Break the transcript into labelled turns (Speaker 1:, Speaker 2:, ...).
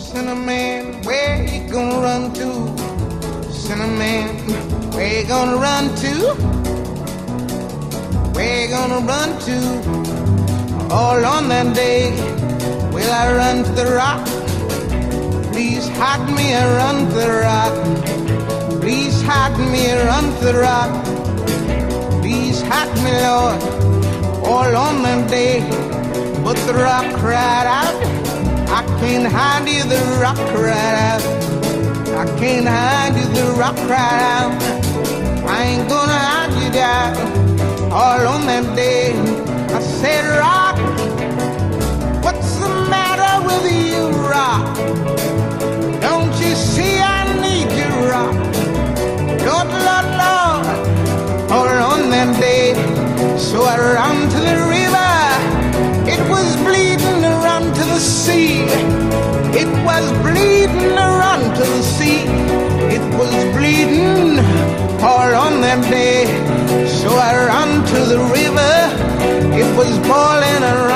Speaker 1: Sinnerman, where you gonna run to? Sinnerman, where you gonna run to? Where you gonna run to? All on that day, will I run to the rock? Please hide me and run to the rock. Please hide me and run to the rock. Please hide me, Lord, all on that day. But the rock cried out, I can't hide you, the rock cried out. I can't hide you, the rock cried out. bleeding around to the sea. It was bleeding hard on that day. So I ran to the river. It was boiling around.